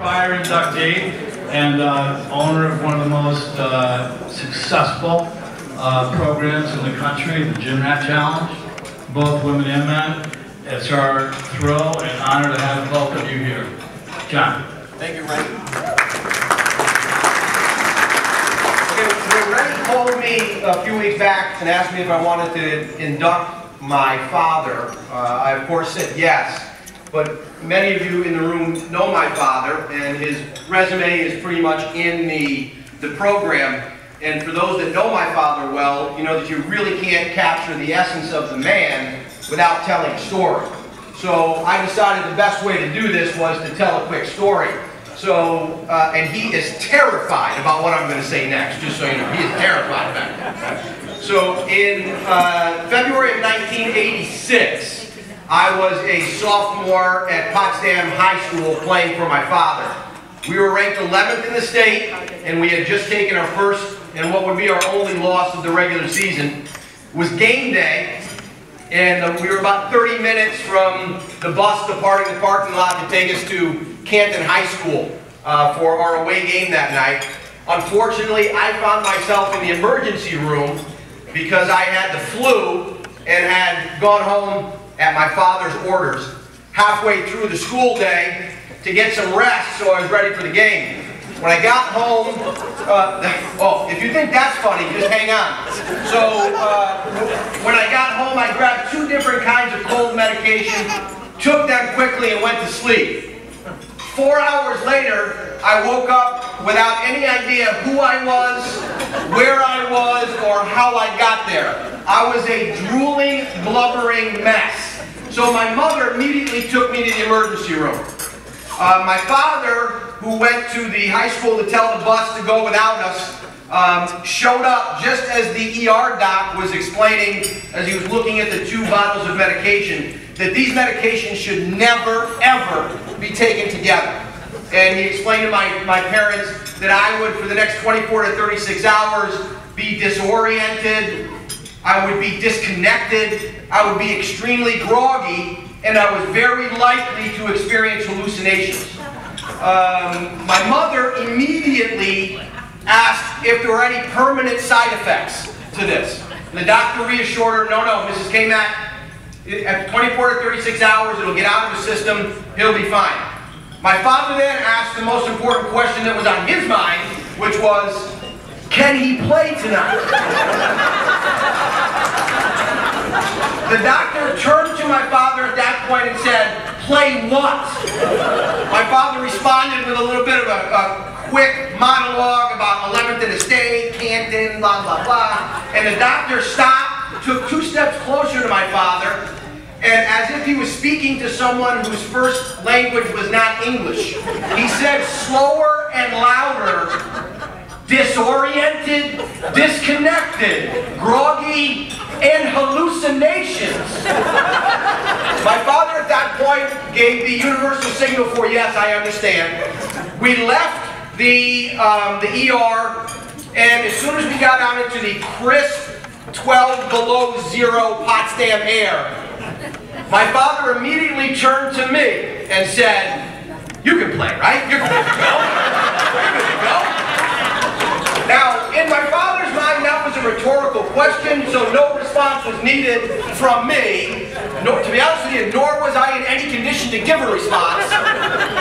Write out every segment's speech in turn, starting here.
Prior inductee and uh, owner of one of the most uh, successful uh, programs in the country, the Gym Rat Challenge, both women and men. It's our thrill and honor to have both of you here. John. Thank you, Ray. Okay, Ray called me a few weeks back and asked me if I wanted to induct my father, uh, I of course said yes. But many of you in the room know my father, and his resume is pretty much in the, the program. And for those that know my father well, you know that you really can't capture the essence of the man without telling a story. So I decided the best way to do this was to tell a quick story. So, uh, and he is terrified about what I'm going to say next, just so you know. He is terrified about it. So in uh, February of 1986, I was a sophomore at Potsdam High School playing for my father. We were ranked 11th in the state, and we had just taken our first and what would be our only loss of the regular season. It was game day, and uh, we were about 30 minutes from the bus departing the parking lot to take us to Canton High School uh, for our away game that night. Unfortunately, I found myself in the emergency room because I had the flu and had gone home at my father's orders halfway through the school day to get some rest so I was ready for the game. When I got home, uh, oh, if you think that's funny, just hang on. So, uh, when I got home, I grabbed two different kinds of cold medication, took them quickly, and went to sleep. Four hours later, I woke up without any idea who I was, where I was, or how I got there. I was a drooling, blubbering mess. So my mother immediately took me to the emergency room. Uh, my father, who went to the high school to tell the bus to go without us, um, showed up just as the ER doc was explaining, as he was looking at the two bottles of medication, that these medications should never, ever be taken together. And he explained to my, my parents that I would, for the next 24 to 36 hours, be disoriented, I would be disconnected, I would be extremely groggy, and I was very likely to experience hallucinations. Um, my mother immediately asked if there were any permanent side effects to this. The doctor reassured her, no, no, Mrs. Kmack, at 24 to 36 hours, it'll get out of the system, he'll be fine. My father then asked the most important question that was on his mind, which was, can he play tonight? The doctor turned to my father at that point and said, play what? My father responded with a little bit of a, a quick monologue about 11th in the state, Canton, blah, blah, blah. And the doctor stopped, took two steps closer to my father, and as if he was speaking to someone whose first language was not English, he said slower and louder, disoriented, disconnected, groggy, and hallucinations. My father at that point gave the universal signal for yes, I understand. We left the, um, the ER, and as soon as we got out into the crisp 12 below zero Potsdam air, my father immediately turned to me and said, you can play, right? You're good to go. You're good to go. Now, in my father's mind, that was a rhetorical question, so no response was needed from me. To be honest with you, nor was I in any condition to give a response.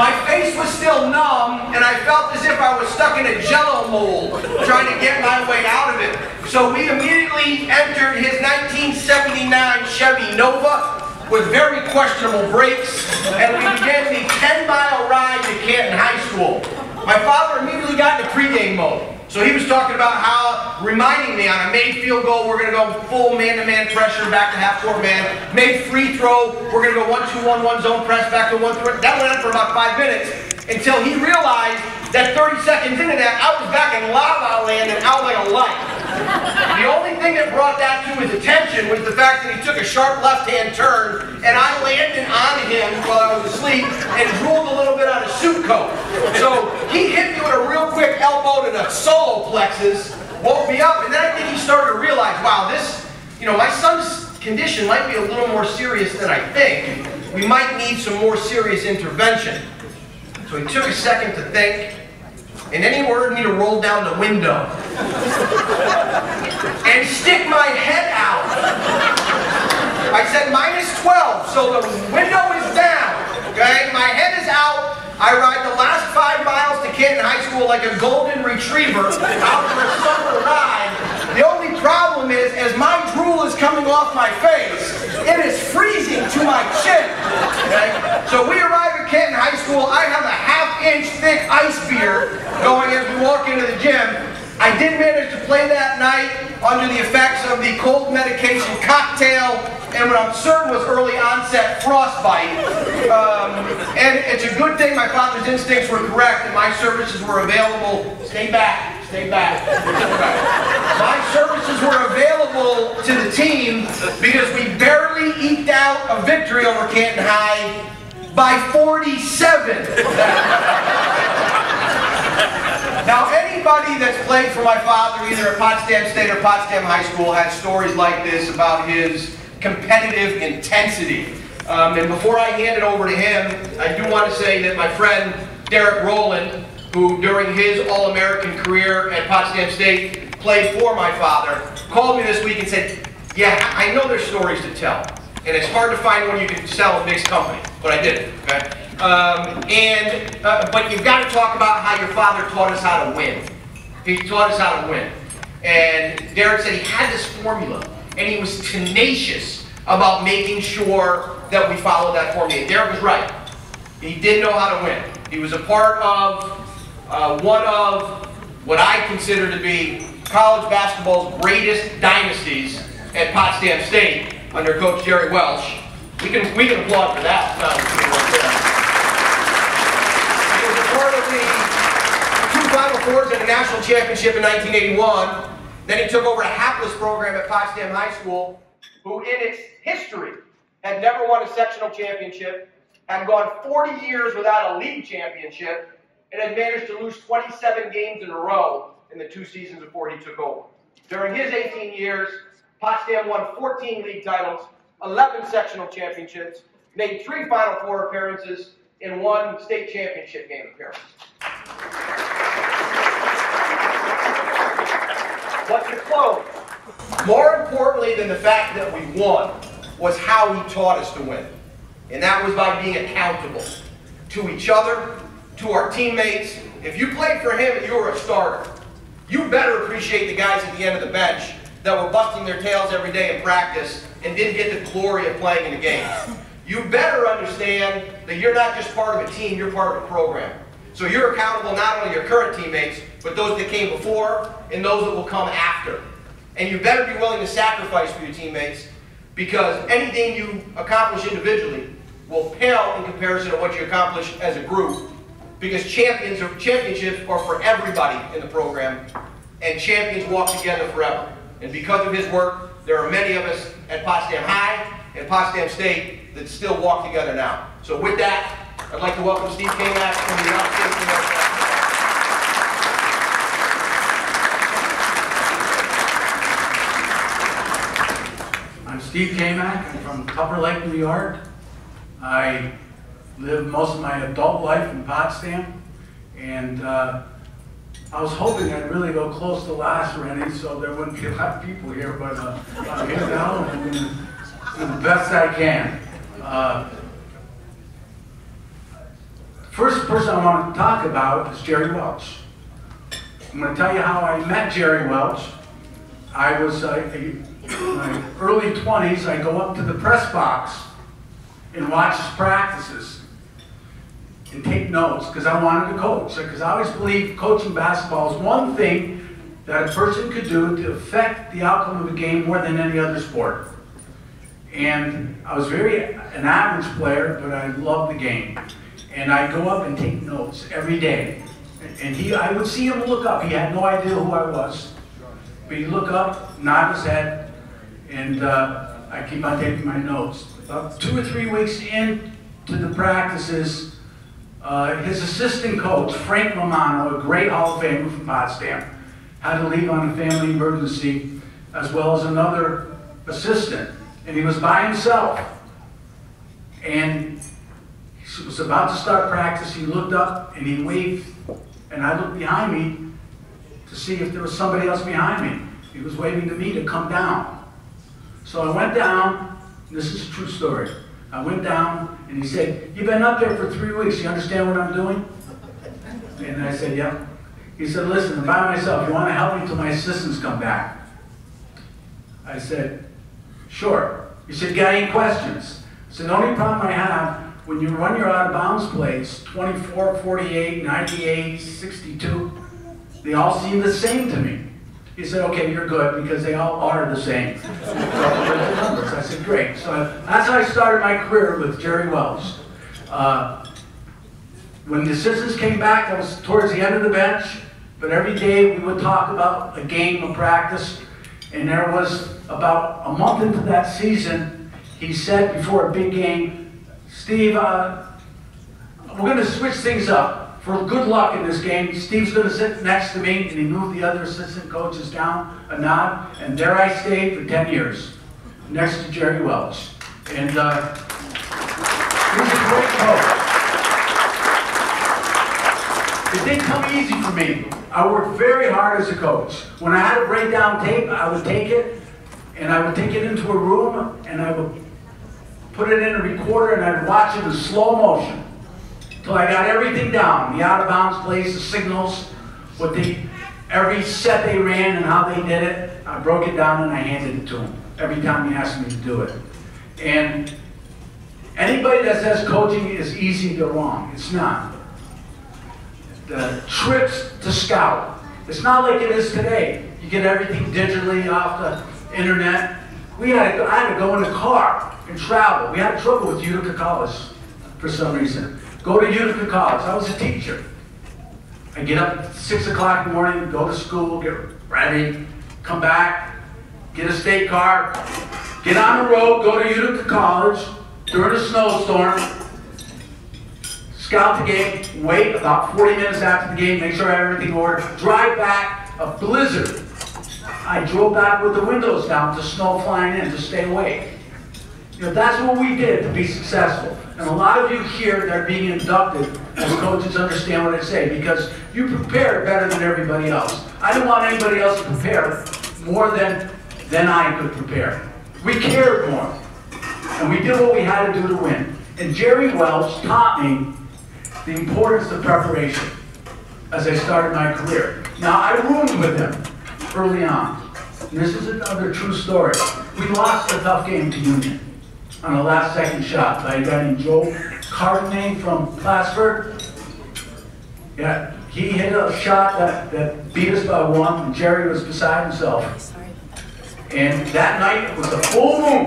My face was still numb, and I felt as if I was stuck in a jello mold, trying to get my way out of it. So we immediately entered his 1979 Chevy Nova with very questionable brakes, and we began the 10-mile ride to Canton High School. My father immediately got into pregame mode. So he was talking about how, reminding me on a made field goal, we're going to go full man-to-man -man pressure back to half-court man. Made free throw, we're going to go one-two-one-one zone press back to one-three. That went on for about five minutes until he realized that 30 seconds into that, I was back in La La Land and out like a light. Thing that brought that to his attention was the fact that he took a sharp left-hand turn and I landed on him while I was asleep and drooled a little bit on his suit coat. So he hit me with a real quick elbow to the solar plexus, woke me up, and then I think he started to realize, wow, this, you know, my son's condition might be a little more serious than I think. We might need some more serious intervention. So he took a second to think, and then he ordered me to roll down the window and stick my head out. I said minus 12, so the window is down, okay? My head is out. I ride the last five miles to Canton High School like a golden retriever out for a summer ride. The only problem is, as my drool is coming off my face, it is freezing to my chin. Okay? So we arrive at Canton High School. I have a half inch thick ice beer going as we walk into the gym. I did manage to play that night under the effects of the cold medication cocktail and what I'm certain was early onset frostbite. Um, and it's a good thing my father's instincts were correct and my services were available. Stay back, stay back. Stay back. My services were available to the team because we barely eked out a victory over Canton High by 47. Now, anybody that's played for my father, either at Potsdam State or Potsdam High School, has stories like this about his competitive intensity. Um, and before I hand it over to him, I do want to say that my friend Derek Rowland, who during his All-American career at Potsdam State played for my father, called me this week and said, yeah, I know there's stories to tell. And it's hard to find one you can sell a mixed company, but I did it, okay? Um, and, uh, but you've got to talk about how your father taught us how to win. He taught us how to win. And Derek said he had this formula, and he was tenacious about making sure that we followed that formula. Derek was right. He did know how to win. He was a part of uh, one of what I consider to be college basketball's greatest dynasties at Potsdam State under Coach Jerry Welsh. We can, we can applaud for that. Uh, part of the two Final Fours and a national championship in 1981. Then he took over a hapless program at Potsdam High School, who in its history had never won a sectional championship, had gone 40 years without a league championship, and had managed to lose 27 games in a row in the two seasons before he took over. During his 18 years, Potsdam won 14 league titles, 11 sectional championships, made three Final Four appearances, and one state championship game appearance. But to close, more importantly than the fact that we won was how he taught us to win. And that was by being accountable to each other, to our teammates. If you played for him and you were a starter, you better appreciate the guys at the end of the bench that were busting their tails every day in practice and didn't get the glory of playing in the game you better understand that you're not just part of a team, you're part of a program. So you're accountable not only your current teammates, but those that came before and those that will come after. And you better be willing to sacrifice for your teammates because anything you accomplish individually will pale in comparison to what you accomplish as a group. Because champions or championships are for everybody in the program, and champions walk together forever. And because of his work, there are many of us at Potsdam High and Potsdam State that still walk together now. So with that, I'd like to welcome Steve Kmack from the United States I'm Steve Kmack. I'm from Tupper Lake, New York. I lived most of my adult life in Potsdam, and uh, I was hoping I'd really go close to last Rennie so there wouldn't be a lot of people here, but uh, I'm here now and the best I can. Uh, first person I want to talk about is Jerry Welsh. I'm going to tell you how I met Jerry Welsh. I was uh, in my early 20s. I go up to the press box and watch his practices and take notes because I wanted to coach. Because I always believe coaching basketball is one thing that a person could do to affect the outcome of a game more than any other sport. And I was very an average player, but I loved the game. And I'd go up and take notes every day. And he, I would see him look up. He had no idea who I was. But he'd look up, nod his head, and uh, I keep on taking my notes. About two or three weeks into the practices, uh, his assistant coach, Frank Romano, a great Hall of Famer from Potsdam, had to leave on a family emergency, as well as another assistant and he was by himself. And was about to start practice, he looked up and he waved, and I looked behind me to see if there was somebody else behind me. He was waving to me to come down. So I went down, this is a true story. I went down and he said, You've been up there for three weeks, you understand what I'm doing? And I said, Yep. He said, Listen, I'm by myself, you want to help me until my assistants come back? I said, Sure. He said, Got any questions? I said, The only problem I have, when you run your out of bounds plays, 24, 48, 98, 62, they all seem the same to me. He said, okay, you're good because they all are the same. So I said, great. So that's how I started my career with Jerry Welsh. Uh, when the assistants came back, I was towards the end of the bench, but every day we would talk about a game of practice. And there was about a month into that season, he said before a big game, Steve, uh, we're going to switch things up for good luck in this game, Steve's going to sit next to me, and he moved the other assistant coaches down a nod, and there I stayed for 10 years, next to Jerry Welsh. And uh, he was a great coach. It didn't come easy for me. I worked very hard as a coach. When I had to break down tape, I would take it, and I would take it into a room, and I would put it in a recorder, and I'd watch it in slow motion. So I got everything down. The out of bounds plays, the signals, what the every set they ran and how they did it. I broke it down and I handed it to him every time he asked me to do it. And anybody that says coaching is easy, they're wrong. It's not. The trips to scout. It's not like it is today. You get everything digitally off the internet. We had to, I had to go in a car and travel. We had trouble with Utica College for some reason. Go to Utica College. I was a teacher. I get up at 6 o'clock in the morning, go to school, get ready, come back, get a state car, get on the road, go to Utica College during a snowstorm, scout the game, wait about 40 minutes after the game, make sure I have everything ordered, drive back, a blizzard. I drove back with the windows down the snow flying in to stay awake. Know, that's what we did to be successful. And a lot of you here that are being inducted as coaches understand what I say because you prepared better than everybody else. I didn't want anybody else to prepare more than, than I could prepare. We cared more. And we did what we had to do to win. And Jerry Welsh taught me the importance of preparation as I started my career. Now, I roomed with him early on. And this is another true story. We lost a tough game to Union on a last second shot by a guy named Joe Cartney from Plattsburgh. Yeah, he hit a shot that, that beat us by one, and Jerry was beside himself. And that night it was a full moon.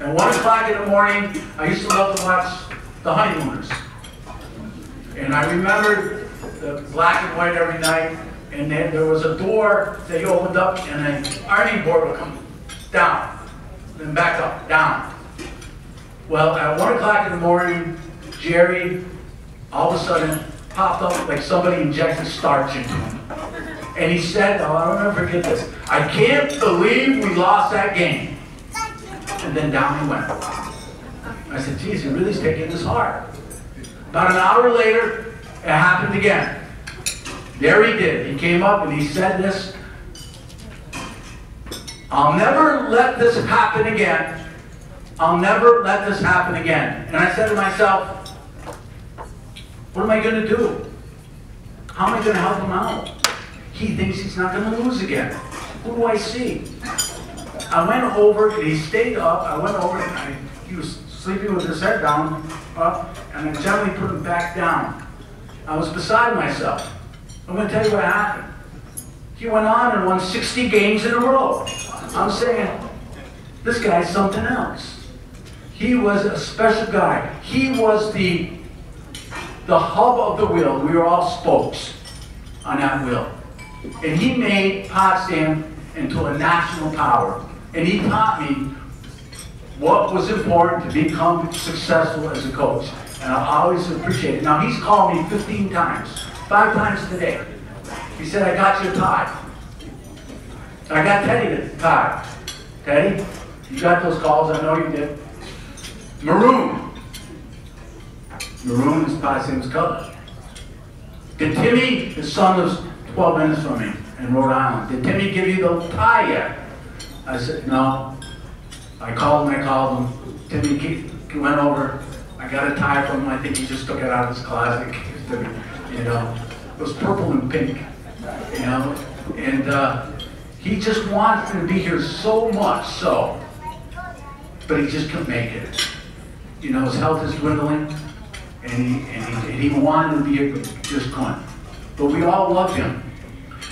At one o'clock in the morning, I used to love to watch the honeymooners. And I remember the black and white every night, and then there was a door that you opened up, and an ironing board would come down then back up, down. Well, at one o'clock in the morning, Jerry all of a sudden popped up like somebody injected starch into him. And he said, oh, I'll never forget this, I can't believe we lost that game. And then down he went. I said, geez, he really is taking this hard. About an hour later, it happened again. There he did. He came up and he said this, I'll never let this happen again. I'll never let this happen again. And I said to myself, what am I going to do? How am I going to help him out? He thinks he's not going to lose again. Who do I see? I went over, and he stayed up. I went over, and I, he was sleeping with his head down, up, and I gently put him back down. I was beside myself. I'm going to tell you what happened. He went on and won 60 games in a row. I'm saying, this guy's something else. He was a special guy. He was the, the hub of the wheel. We were all spokes on that wheel. And he made Potsdam into a national power. And he taught me what was important to become successful as a coach. And I always appreciate it. Now, he's called me 15 times, five times today. He said, I got your I got Teddy to tie. Teddy, you got those calls, I know you did. Maroon. Maroon is probably same color. Did Timmy, his son lives 12 minutes from me in Rhode Island. Did Timmy give you the tie yet? I said, no. I called him, I called him. Timmy went over. I got a tie from him. I think he just took it out of his closet. You know, it was purple and pink. You know, and uh, he just wanted to be here so much so, but he just couldn't make it. You know, his health is dwindling, and he, and he, and he wanted to be here, but just couldn't. But we all loved him.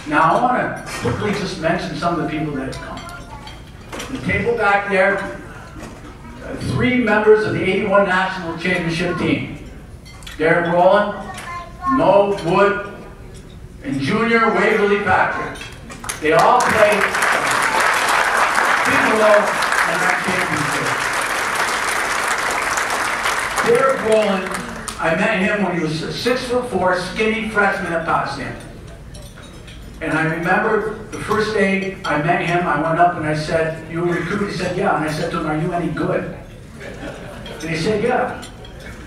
Now, I want to quickly just mention some of the people that have come. The table back there, uh, three members of the 81 National Championship team. Derek Rowland, Mo Wood, and Junior Waverly Patrick. They all played role in that championship. Derek Rowland, I met him when he was a six foot four, skinny freshman at Potsdam. And I remember the first day I met him, I went up and I said, you were recruited? He said, yeah. And I said to him, are you any good? And he said, yeah.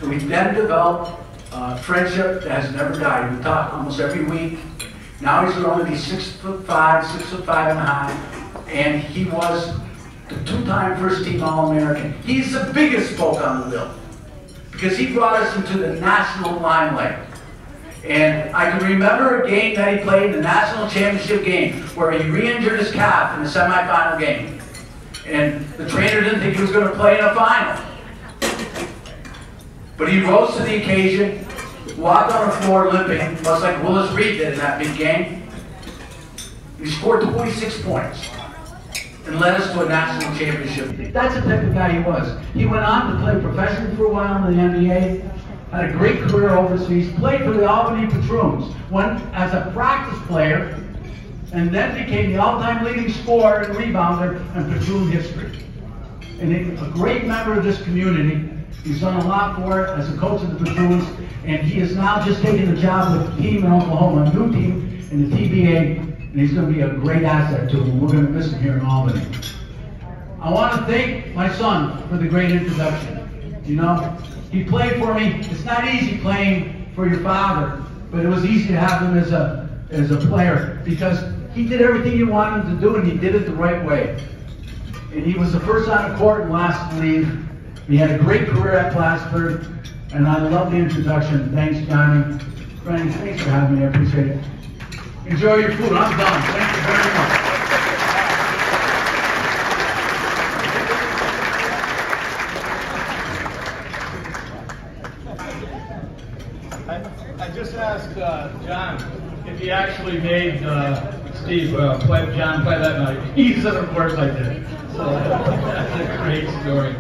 And we then developed a friendship that has never died. We talk almost every week. Now he's grown to be six foot five, six foot five and half, and he was the two-time first team All-American. He's the biggest spoke on the bill because he brought us into the national limelight. And I can remember a game that he played, in the national championship game, where he re-injured his calf in the semifinal game. And the trainer didn't think he was going to play in a final. But he rose to the occasion, walked on the floor limping, much like Willis Reed did in that big game. He scored 26 points and led us to a national championship. That's the type of guy he was. He went on to play professionally for a while in the NBA, had a great career overseas, played for the Albany Patroons, went as a practice player, and then became the all-time leading scorer and rebounder in Patroon history. And a great member of this community. He's done a lot for it as a coach of the Patroons, and he is now just taking the job with the team in Oklahoma, a new team in the TBA, and he's going to be a great asset to him. We're going to miss him here in Albany. I want to thank my son for the great introduction. You know, he played for me. It's not easy playing for your father, but it was easy to have him as a as a player because he did everything you wanted him to do, and he did it the right way. And he was the first on the court and last to leave. He had a great career at Plattsburgh, and I love the introduction. Thanks, Johnny. Franny, thanks for having me. I appreciate it. Enjoy your food. I'm done. Thank you very much. I I just asked uh, John if he actually made uh, Steve uh, play, John play that night. He said, of course I did. So that's a great story.